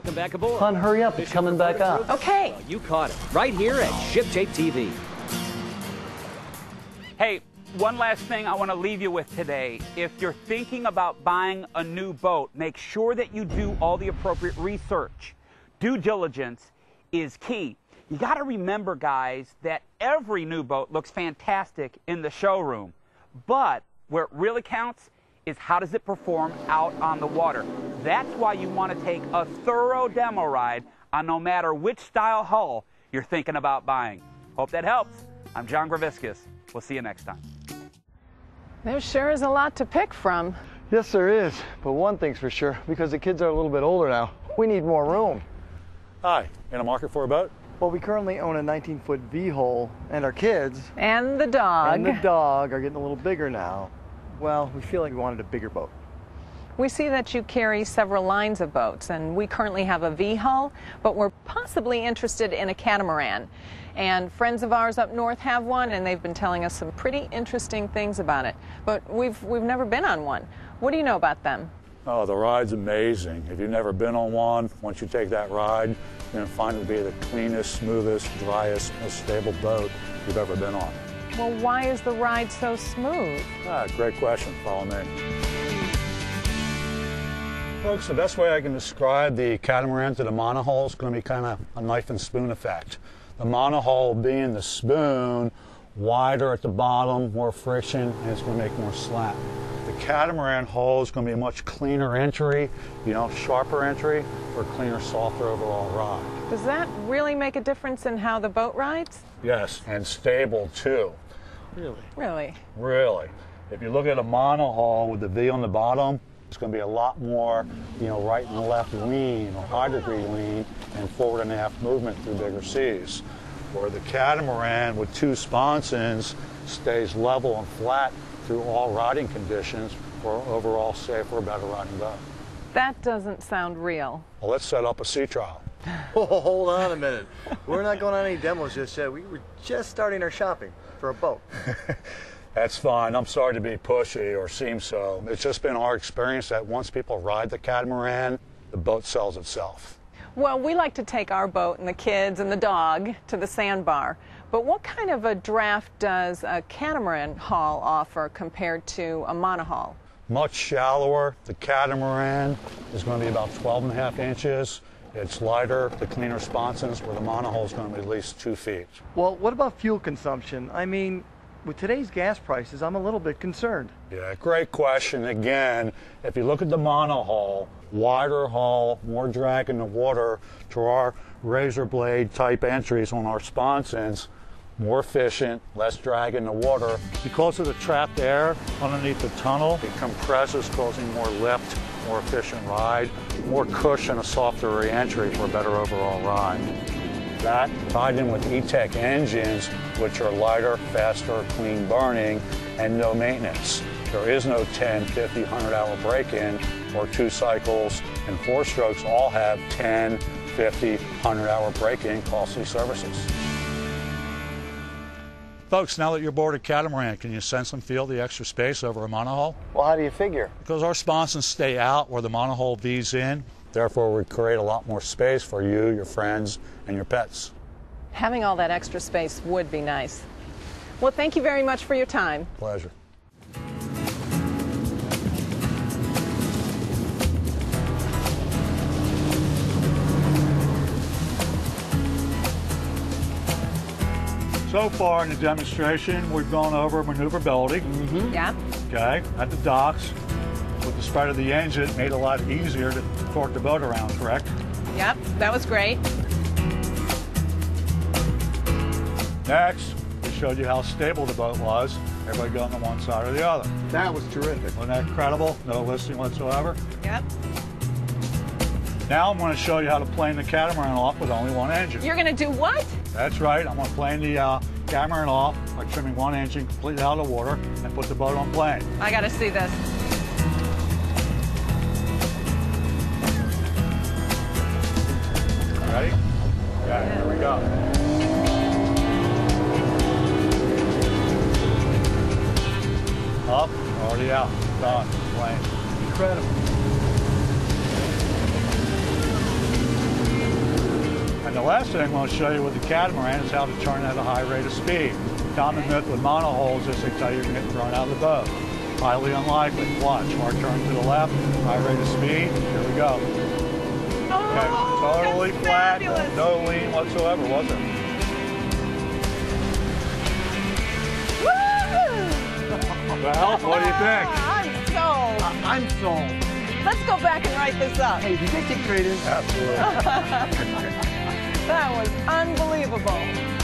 Welcome back aboard. Hon, hurry up. It's coming back up. Okay. Well, you caught it right here at Ship Shape TV. Hey, one last thing I want to leave you with today. If you're thinking about buying a new boat, make sure that you do all the appropriate research. Due diligence is key. You got to remember, guys, that every new boat looks fantastic in the showroom. But where it really counts is how does it perform out on the water. That's why you want to take a thorough demo ride on no matter which style hull you're thinking about buying. Hope that helps. I'm John Graviscus. We'll see you next time. There sure is a lot to pick from. Yes, there is. But one thing's for sure, because the kids are a little bit older now, we need more room. Hi, in a market for a boat? Well, we currently own a 19 foot V hull, and our kids And the dog. and the dog are getting a little bigger now. Well, we feel like we wanted a bigger boat. We see that you carry several lines of boats, and we currently have a V hull, but we're possibly interested in a catamaran. And friends of ours up north have one, and they've been telling us some pretty interesting things about it. But we've we've never been on one. What do you know about them? Oh, the ride's amazing. If you've never been on one, once you take that ride, you're going to find it to be the cleanest, smoothest, driest, most stable boat you've ever been on. Well, why is the ride so smooth? Ah, great question. Follow me. Folks, the best way I can describe the catamaran to the monohull is going to be kind of a knife and spoon effect. The monohull being the spoon, wider at the bottom, more friction, and it's going to make more slap. The catamaran hull is going to be a much cleaner entry, you know, sharper entry, for cleaner, softer overall ride. Does that really make a difference in how the boat rides? Yes, and stable too. Really? Really? Really. If you look at a monohull with the V on the bottom, it's going to be a lot more, you know, right and left lean or high degree lean and forward and aft movement through bigger seas. Where the catamaran with two sponsons stays level and flat through all riding conditions for overall safer, better riding boat. That doesn't sound real. Well, let's set up a sea trial. Oh, hold on a minute. We're not going on any demos just yet. We were just starting our shopping for a boat. That's fine. I'm sorry to be pushy or seem so. It's just been our experience that once people ride the catamaran, the boat sells itself. Well, we like to take our boat and the kids and the dog to the sandbar. But what kind of a draft does a catamaran hull offer compared to a monohull? Much shallower. The catamaran is going to be about 12 and a half inches. It's lighter, the cleaner sponsons, where the monohull is going to be at least two feet. Well, what about fuel consumption? I mean, with today's gas prices, I'm a little bit concerned. Yeah, great question. Again, if you look at the monohull, wider hull, more drag in the water to our razor blade type entries on our sponsons, more efficient, less drag in the water. Because of the trapped air underneath the tunnel, it compresses, causing more lift, more efficient ride, more cushion, a softer re-entry for a better overall ride. That tied in with E-TEC engines, which are lighter, faster, clean burning, and no maintenance. There is no 10, 50, 100 hour break-in, or two cycles and four strokes all have 10, 50, 100 hour break-in costly services. Folks, now that you're aboard a catamaran, can you sense and feel the extra space over a monohull? Well, how do you figure? Because our sponsons stay out where the monohull V's in, therefore we create a lot more space for you, your friends, and your pets. Having all that extra space would be nice. Well, thank you very much for your time. Pleasure. So far in the demonstration, we've gone over maneuverability. Mm-hmm. Yeah? Okay, at the docks, with the spread of the engine, it made it a lot easier to torque the boat around, correct? Yep, that was great. Next, we showed you how stable the boat was. Everybody going on one side or the other. That was terrific. Wasn't that incredible? No listing whatsoever. Yep. Now I'm going to show you how to plane the catamaran off with only one engine. You're going to do what? That's right. I'm going to plane the uh, catamaran off by trimming one engine completely out of the water and put the boat on plane. I got to see this. Ready? Okay, here we go. Up, already out, done, plane. Incredible. And the last thing I'm going to show you with the catamaran is how to turn at a high rate of speed. Common myth with monohulls is they tell you you're going to get thrown out of the boat. Highly unlikely. Watch. Mark turn to the left, high rate of speed. Here we go. Okay, Oh, totally that's flat, fabulous. no lean whatsoever, was it? Woo! Well, what do you think? Ah, I'm sold. I'm sold. Let's go back and write this up. Hey, did they take trade-ins? Absolutely. That was unbelievable.